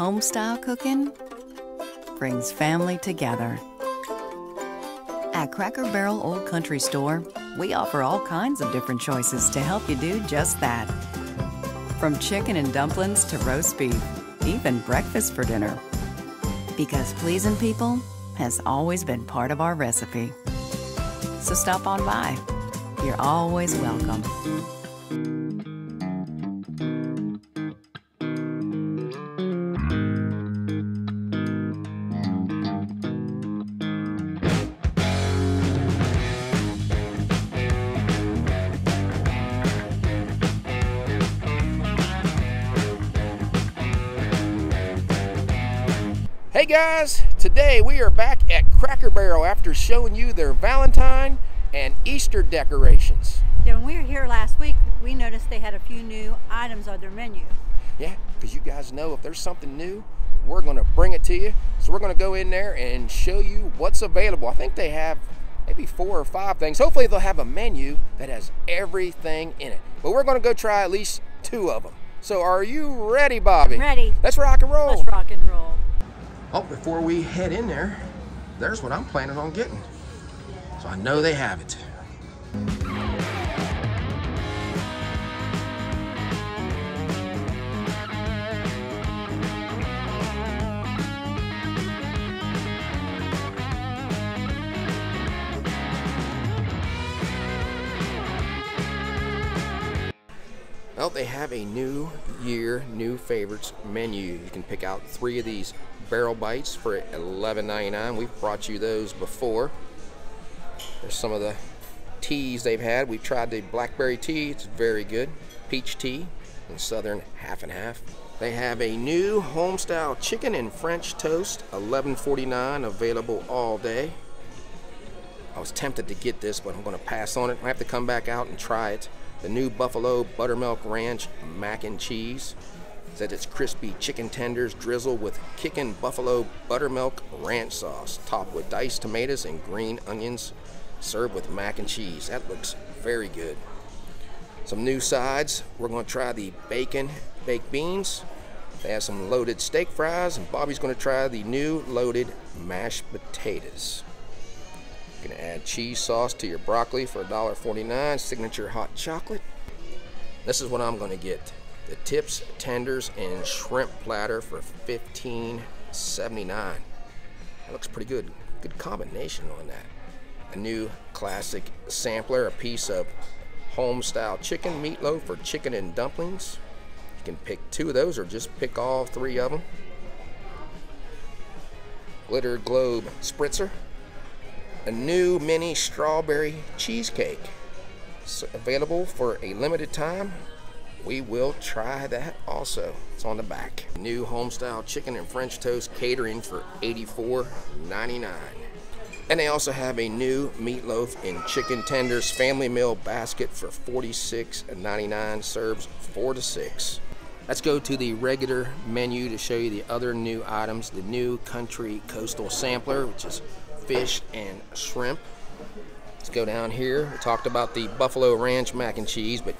homestyle cooking brings family together. At Cracker Barrel Old Country Store, we offer all kinds of different choices to help you do just that. From chicken and dumplings to roast beef, even breakfast for dinner. Because pleasing people has always been part of our recipe. So stop on by. You're always welcome. Guys, today we are back at Cracker Barrel after showing you their Valentine and Easter decorations. Yeah, when we were here last week, we noticed they had a few new items on their menu. Yeah, because you guys know if there's something new, we're going to bring it to you. So we're going to go in there and show you what's available. I think they have maybe four or five things. Hopefully they'll have a menu that has everything in it. But we're going to go try at least two of them. So are you ready, Bobby? I'm ready. Let's rock and roll. Let's rock and roll. Oh, before we head in there, there's what I'm planning on getting. So I know they have it. Well, they have a new year, new favorites menu. You can pick out three of these barrel bites for $11.99. We've brought you those before. There's some of the teas they've had. We've tried the blackberry tea. It's very good. Peach tea and southern half and half. They have a new homestyle chicken and French toast, $11.49, available all day. I was tempted to get this, but I'm going to pass on it. I have to come back out and try it. The new Buffalo Buttermilk Ranch Mac and Cheese. Said it's crispy chicken tenders drizzled with kickin' buffalo buttermilk ranch sauce, topped with diced tomatoes and green onions, served with mac and cheese. That looks very good. Some new sides. We're to try the bacon baked beans. They have some loaded steak fries, and Bobby's to try the new loaded mashed potatoes. You can add cheese sauce to your broccoli for $1.49, signature hot chocolate. This is what I'm to get. The tips, tenders, and shrimp platter for $15.79. That looks pretty good. Good combination on that. A new classic sampler, a piece of home-style chicken meatloaf for chicken and dumplings. You can pick two of those or just pick all three of them. Glitter Globe Spritzer a new mini strawberry cheesecake. It's available for a limited time. We will try that also. It's on the back. New homestyle chicken and French toast catering for $84.99. And they also have a new meatloaf and chicken tenders family meal basket for $46.99. Serves four to six. Let's go to the regular menu to show you the other new items. The new country coastal sampler, which is fish and shrimp. Let's go down here. We talked about the Buffalo Ranch mac and cheese, but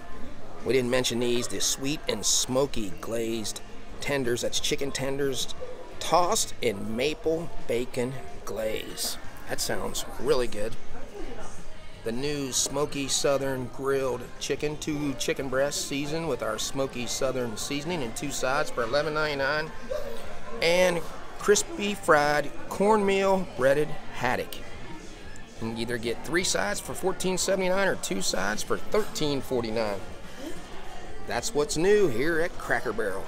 we didn't mention these. The sweet and smoky glazed tenders. That's chicken tenders tossed in maple bacon glaze. That sounds really good. The new smoky southern grilled chicken, two chicken breasts seasoned with our smoky southern seasoning and two sides for $11.99. And crispy fried cornmeal breaded haddock. You can either get three sides for $14.79 or two sides for $13.49. That's what's new here at Cracker Barrel.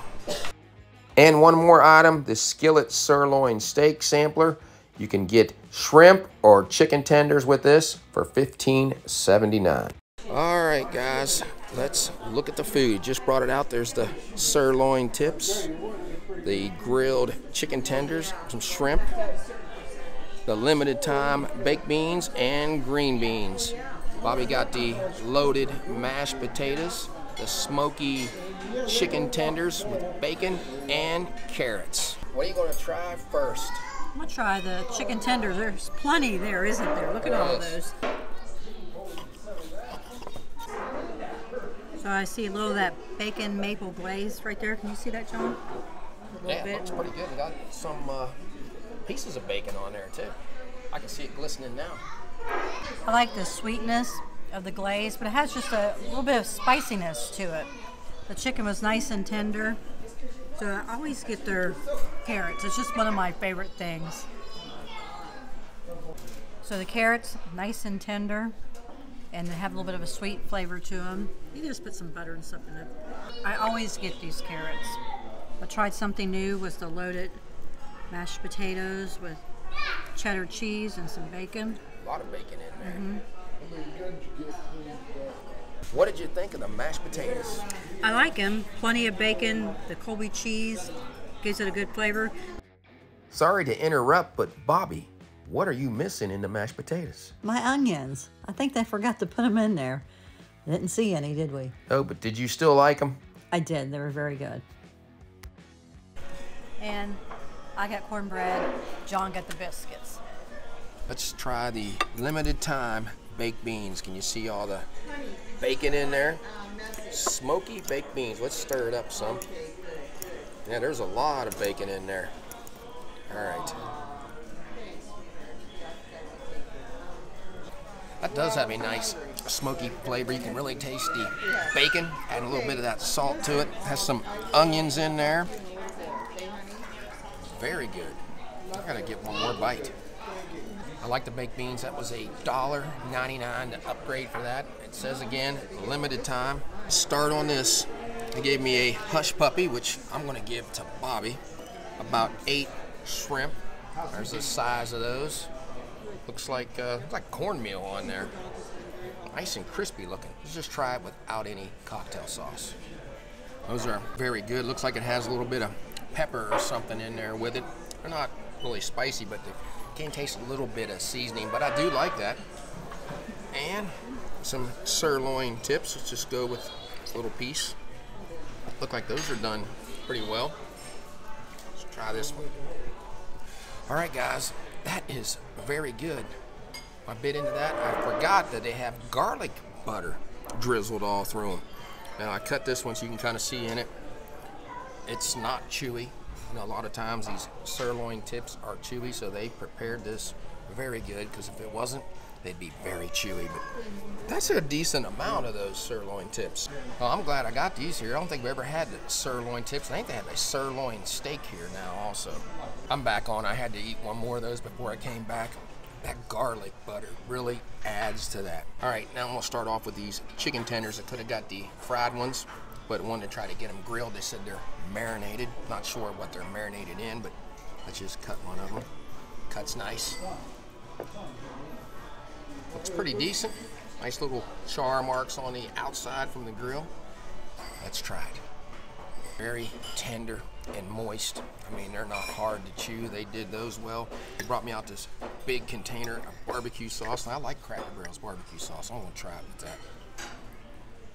And one more item, the skillet sirloin steak sampler. You can get shrimp or chicken tenders with this for $15.79. All right, guys, let's look at the food. Just brought it out. There's the sirloin tips, the grilled chicken tenders, some shrimp, the limited time baked beans, and green beans. Bobby got the loaded mashed potatoes, the smoky chicken tenders with bacon and carrots. What are you going to try first? I'm gonna try the chicken tenders. There's plenty there, isn't there? Look at all those. So I see a little of that bacon maple glaze right there. Can you see that, John? a little Yeah, it bit. looks pretty good. It got some uh, pieces of bacon on there too. I can see it glistening now. I like the sweetness of the glaze, but it has just a little bit of spiciness to it. The chicken was nice and tender. So I always get their carrots. It's just one of my favorite things. So the carrots, nice and tender, and they have a little bit of a sweet flavor to them. You can just put some butter and stuff in it. I always get these carrots. I tried something new was the loaded mashed potatoes with cheddar cheese and some bacon. A lot of bacon in there. Mm-hmm. What did you think of the mashed potatoes? I like them. Plenty of bacon. The Colby cheese gives it a good flavor. Sorry to interrupt, but Bobby, what are you missing in the mashed potatoes? My onions. I think they forgot to put them in there. Didn't see any, did we? Oh, but did you still like them? I did. They were very good. And I got cornbread. John got the biscuits. Let's try the limited time baked beans. Can you see all the bacon in there? Smoky baked beans. Let's stir it up some. Yeah, there's a lot of bacon in there. All right. That does have a nice smoky flavor. You can really taste the bacon. Add a little bit of that salt to it. Has some onions in there. Very good. I gotta get one more bite. I like the baked beans. That was a dollar ninety-nine to upgrade for that. It says again, limited time. Start on this. They gave me a hush puppy, which I'm gonna give to Bobby. About eight shrimp. There's the size of those. Looks like uh, looks like cornmeal on there. Nice and crispy looking. Let's just try it without any cocktail sauce. Those are very good. Looks like it has a little bit of pepper or something in there with it. They're not really spicy, but they can taste a little bit of seasoning, but I do like that. And some sirloin tips. Let's just go with a little piece. Look like those are done pretty well. Let's try this one. All right, guys, that is very good. I bit into that. I forgot that they have garlic butter drizzled all through them. Now I cut this one so you can kind of see in it. It's not chewy. You know, a lot of times these sirloin tips are chewy, so they prepared this very good because if it wasn't, they'd be very chewy. But that's a decent amount of those sirloin tips. Well, I'm glad I got these here. I don't think we ever had sirloin tips. I think they have a sirloin steak here now also. I'm back on. I had to eat one more of those before I came back. That garlic butter really adds to that. All right, now I'm gonna start off with these chicken tenders. I could have got the fried ones, but wanted to try to get them grilled. They said they're marinated. Not sure what they're marinated in, but let's just cut one of them. Cuts nice. Looks pretty decent. Nice little char marks on the outside from the grill. Let's try it. Very tender and moist. I mean, they're not hard to chew. They did those well. They brought me out this big container of barbecue sauce. And I like Cracker Barrel's barbecue sauce. I'm gonna try it with that.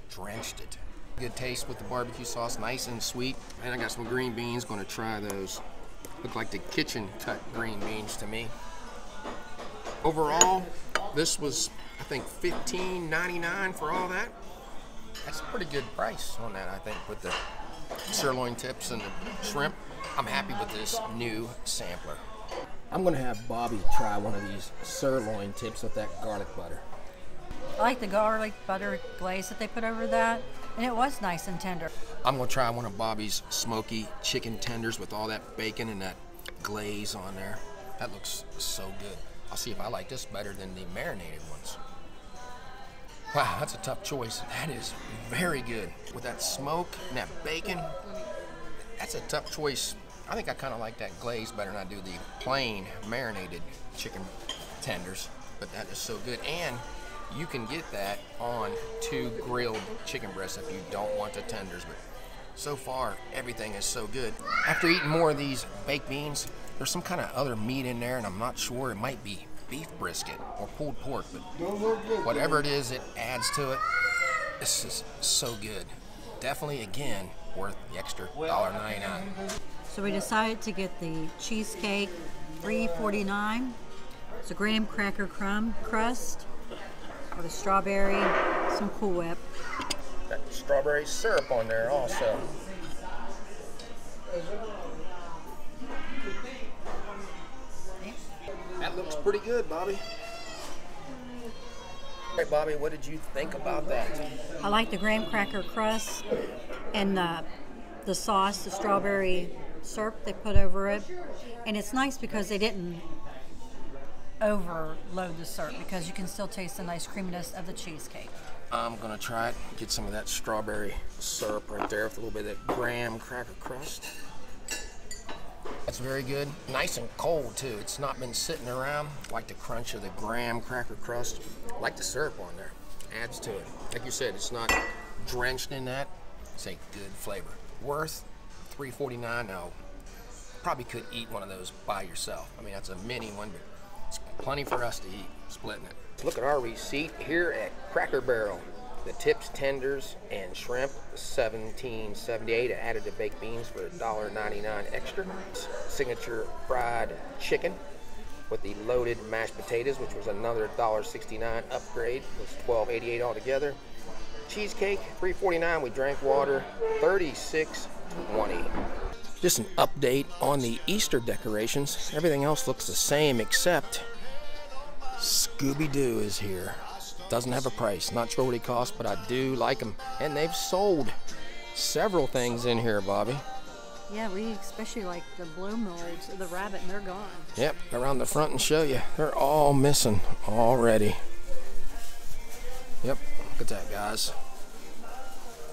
Drenched it. Good taste with the barbecue sauce, nice and sweet. And I got some green beans, gonna try those. Look like the kitchen cut green beans to me. Overall, this was, I think, $15.99 for all that. That's a pretty good price on that, I think, with the sirloin tips and the shrimp. I'm happy with this new sampler. I'm gonna have Bobby try one of these sirloin tips with that garlic butter. I like the garlic butter glaze that they put over that, and it was nice and tender. I'm gonna try one of Bobby's smoky chicken tenders with all that bacon and that glaze on there. That looks so good. I'll see if I like this better than the marinated ones. Wow, that's a tough choice. That is very good. With that smoke and that bacon, that's a tough choice. I think I kind of like that glaze better than I do the plain marinated chicken tenders. But that is so good. And you can get that on two grilled chicken breasts if you don't want the tenders. But so far, everything is so good. After eating more of these baked beans, there's some kind of other meat in there, and I'm not sure. It might be beef brisket or pulled pork, but whatever it is, it adds to it. This is so good. Definitely, again, worth the extra $1.99. So we decided to get the cheesecake, three forty nine. It's a graham cracker crumb crust with a strawberry, some Cool Whip. Strawberry syrup on there also. That looks pretty good, Bobby. Hey, Bobby, what did you think about that? I like the graham cracker crust and the, the sauce, the strawberry syrup they put over it. And it's nice because they didn't overload the syrup because you can still taste the nice creaminess of the cheesecake. I'm gonna try it. Get some of that strawberry syrup right there with a little bit of that graham cracker crust. That's very good. Nice and cold too. It's not been sitting around. like the crunch of the graham cracker crust. I like the syrup on there. Adds to it. Like you said, it's not drenched in that. It's a good flavor. Worth 3.49 now. Probably could eat one of those by yourself. I mean, that's a mini one, but it's plenty for us to eat, splitting it. Look at our receipt here at Cracker Barrel. The tips, tenders, and shrimp, 1778. added the baked beans for $1.99 extra. Signature fried chicken with the loaded mashed potatoes, which was another $1.69 upgrade, was $12.88 altogether. Cheesecake, $3.49. We drank water, $36.20. Just an update on the Easter decorations. Everything else looks the same except Scooby Doo is here. Doesn't have a price. Not sure what he costs, but I do like them. And they've sold several things in here, Bobby. Yeah, we especially like the blow molds the rabbit, and they're gone. Yep, around the front and show you. They're all missing already. Yep, look at that, guys.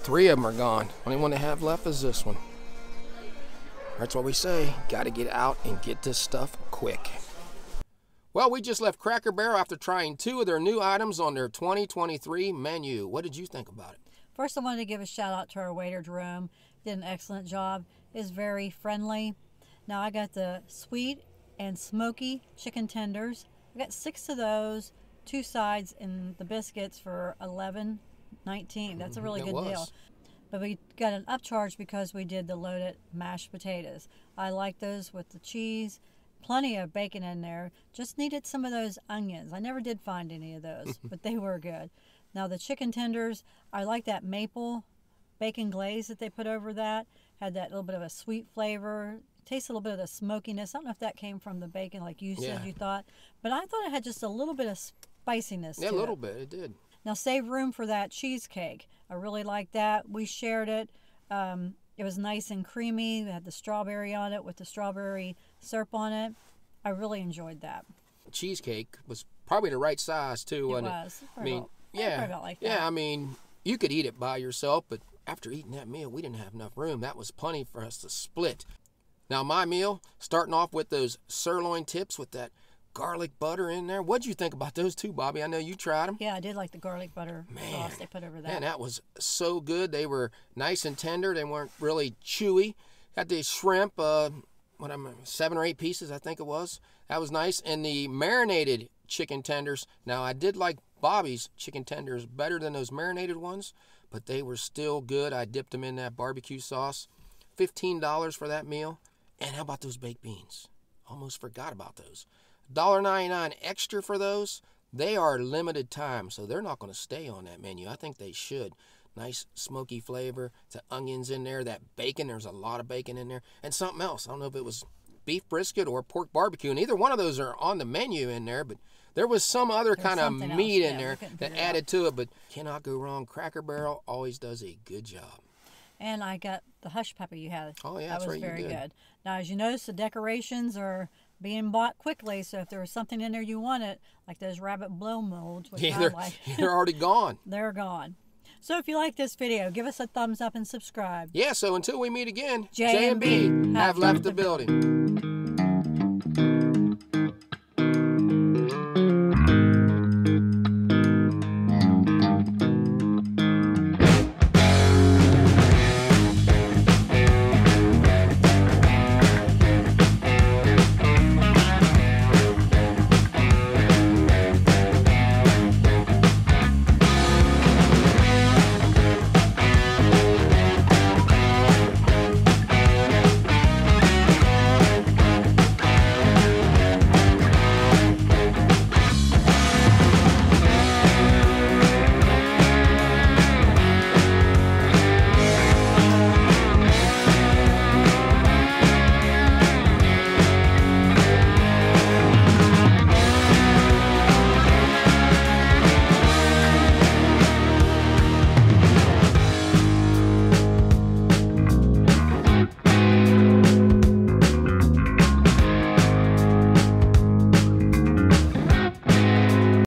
Three of them are gone. Only one they have left is this one. That's what we say. Got to get out and get this stuff quick. Well, we just left Cracker Barrel after trying two of their new items on their 2023 menu. What did you think about it? First, I wanted to give a shout out to our waiter, Jerome. Did an excellent job. Is very friendly. Now I got the sweet and smoky chicken tenders. I got six of those, two sides, and the biscuits for 11 19 That's a really It good was. deal. But we got an upcharge because we did the loaded mashed potatoes. I like those with the cheese, plenty of bacon in there. Just needed some of those onions. I never did find any of those, but they were good. Now the chicken tenders, I like that maple bacon glaze that they put over that. Had that little bit of a sweet flavor. Tastes a little bit of the smokiness. I don't know if that came from the bacon, like you said Yeah. you thought, but I thought it had just a little bit of spiciness. Yeah, a little it. bit. It did. Now save room for that cheesecake. I really like that. We shared it. Um, it was nice and creamy. It had the strawberry on it with the strawberry syrup on it. I really enjoyed that. Cheesecake was probably the right size too, It was. I mean, about- yeah, like yeah. I mean, you could eat it by yourself, but after eating that meal, we didn't have enough room. That was plenty for us to split. Now, my meal, starting off with those sirloin tips with that garlic butter in there. What'd you think about those two, Bobby? I know you tried them. Yeah, I did like the garlic butter sauce they put over that. Man, that was so good. They were nice and tender. They weren't really chewy. Got the shrimp, uh, what I'm seven or eight pieces, I think it was. That was nice. And the marinated chicken tenders. Now I did like Bobby's chicken tenders better than those marinated ones, but they were still good. I dipped them in that barbecue sauce. Fifteen dollars for that meal. And how about those baked beans? Almost forgot about those. $1.99 extra for those. They are limited time, so they're not going to stay on that menu. I think they should. Nice smoky flavor, the onions in there, that bacon. There's a lot of bacon in there, and something else. I don't know if it was beef brisket or pork barbecue, and either one of those are on the menu in there, but there was some other kind of something else, meat yeah, in there that figure it out. added to it, but cannot go wrong. Cracker Barrel always does a good job. And I got the hush pepper you had. Oh, yeah, that was right, very good. Now, as you notice, the decorations are being bought quickly. So if there was something in there you wanted, like those rabbit blow molds, which Yeah, I they're, like, they're already gone. they're gone. So if you like this video, give us a thumbs up and subscribe. Yeah, so until we meet again, J and B J&B have left the building.